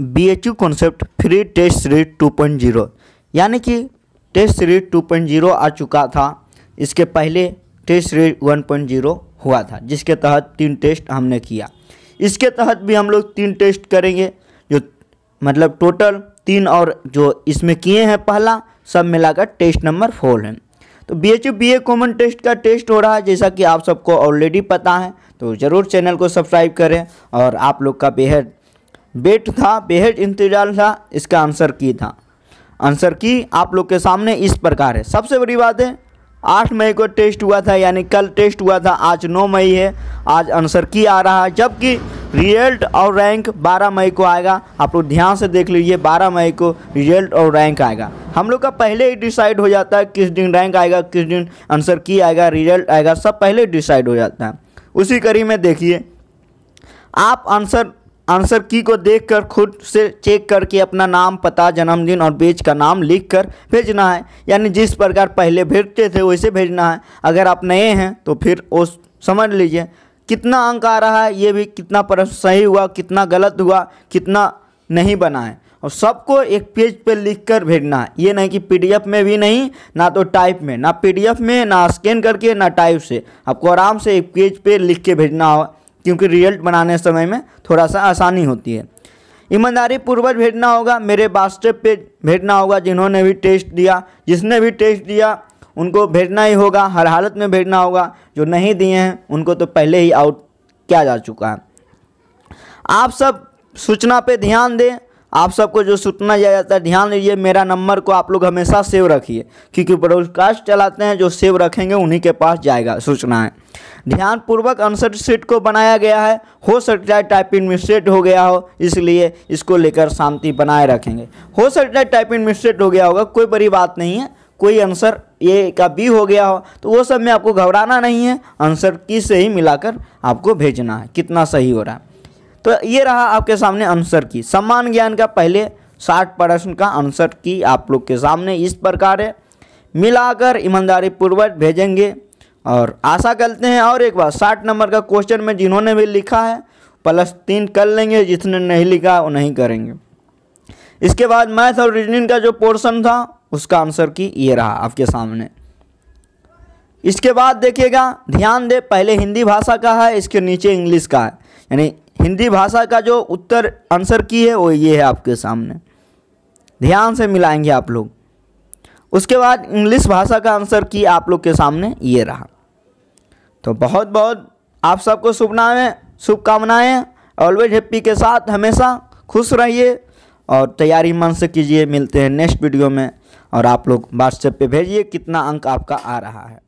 B H U concept free test series two point zero यानी कि test series two point zero आ चुका था। इसके पहले test series one point zero हुआ था, जिसके तहत तीन टेस्ट हमने किया। इसके तहत भी हम लोग तीन टेस्ट करेंगे। जो मतलब टोटल तीन और जो इसमें किए हैं पहला, सब मिलाकर टेस्ट नंबर फोर है। तो B H U B A common test का टेस्ट हो रहा है, जैसा कि आप सबको ऑलरेडी पता है। तो ज़रूर चैनल को सब्सक्राइब करें और आप लोग का बेहद वेट था, बेहद इंतज़ार था, इसका आंसर की था। आंसर की आप लोग के सामने इस प्रकार है। सबसे बड़ी बात है, आठ मई को टेस्ट हुआ था, यानी कल टेस्ट हुआ था, आज नौ मई है, आज आंसर की आ रहा है, जबकि रिज़ल्ट और रैंक 12 मई को आएगा। आप लोग ध्यान से देख लीजिए 12 मई को रिज़ल्ट और रैंक आएगा। हम लोग का पहले ही डिसाइड हो जाता है किस दिन रैंक आएगा, किस दिन आंसर की आएगा, रिज़ल्ट आएगा, सब पहले डिसाइड हो जाता है। उसी कड़ी में देखिए, आप आंसर आंसर की को देखकर, खुद से चेक करके अपना नाम, पता, जन्मदिन और बेच का नाम लिख कर भेजना है। यानी जिस प्रकार पहले भेजते थे, वैसे भेजना है। अगर आप नए हैं तो फिर वो समझ लीजिए। कितना अंक आ रहा है, ये भी कितना प्रश्न सही हुआ, कितना गलत हुआ, कितना नहीं बना है। और सबको एक पेज पे लिख कर भेजना है। ये नहीं कि पीडीएफ में भी नहीं, ना तो टाइप में, ना पीडीएफ में, ना स्कैन करके, ना टाइप से। आपको आराम से एक पेज पे लिख के भेजना हो। क्योंकि रिज़ल्ट बनाने समय में थोड़ा सा आसानी होती है। ईमानदारी पूर्वक भेजना होगा, मेरे व्हाट्सएप पे भेजना होगा, जिन्होंने भी टेस्ट दिया, जिसने भी टेस्ट दिया, उनको भेजना ही होगा, हर हालत में भेजना होगा, जो नहीं दिए हैं, उनको तो पहले ही आउट किया जा चुका है। आप सब सूचना पे ध्यान दें, आप सबको जो सूचना दिया जाता है, ध्यान दीजिए, मेरा नंबर को आप लोग हमेशा सेव रखिए, क्योंकि ब्रॉडकास्ट चलाते हैं, जो सेव रखेंगे, उन्हीं के पास जाएगा, सूचना है। ध्यानपूर्वक आंसर सीट को बनाया गया है। हो सकता है टाइपिंग मिस्टेक हो गया हो, इसलिए इसको लेकर शांति बनाए रखेंगे। हो सकता है टाइपिंग मिस्टेक हो गया होगा, कोई बड़ी बात नहीं है। कोई आंसर ए का बी हो गया हो तो वो सब में आपको घबराना नहीं है। आंसर की से ही मिलाकर आपको भेजना है, कितना सही हो रहा है। तो ये रहा आपके सामने आंसर की सम्मान ज्ञान का पहले साठ प्रश्न का आंसर की आप लोग के सामने इस प्रकार है। मिलाकर ईमानदारी पूर्वक भेजेंगे। और आशा करते हैं और एक बार साठ नंबर का क्वेश्चन में जिन्होंने भी लिखा है, प्लस तीन कर लेंगे, जिसने नहीं लिखा, वो नहीं करेंगे। इसके बाद मैथ और रीजनिंग का जो पोर्शन था, उसका आंसर की ये रहा आपके सामने। इसके बाद देखिएगा, ध्यान दे, पहले हिंदी भाषा का है, इसके नीचे इंग्लिश का है। यानी हिंदी भाषा का जो उत्तर आंसर की है, वो ये है आपके सामने। ध्यान से मिलाएँगे आप लोग। उसके बाद इंग्लिश भाषा का आंसर की आप लोग के सामने ये रहा। तो बहुत बहुत आप सबको शुभनाएँ शुभकामनाएँ ऑलवेज हैप्पी के साथ हमेशा खुश रहिए और तैयारी मन से कीजिए, मिलते हैं नेक्स्ट वीडियो में और आप लोग व्हाट्सएप पे भेजिए कितना अंक आपका आ रहा है।